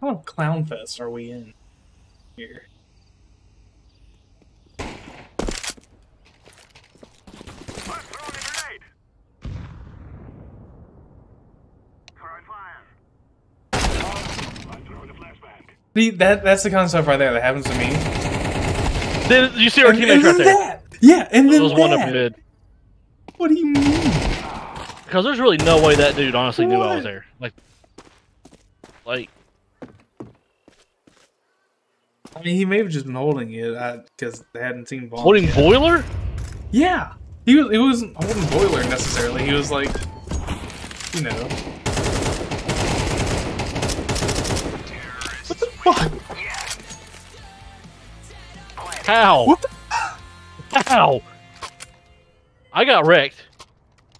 What kind of clown fest are we in here? See, that that's the kind of stuff right there that happens to me. Then you see our And, teammates and right then there. that, yeah, and then There was one up that. mid. What do you mean? Because there's really no way that dude honestly knew I was there. Like, like I mean, he may have just been holding it uh, because they hadn't seen bomb. holding yet. boiler. Yeah, he was. He wasn't holding boiler necessarily. He was like, you know. What the fuck? How? How? I got wrecked.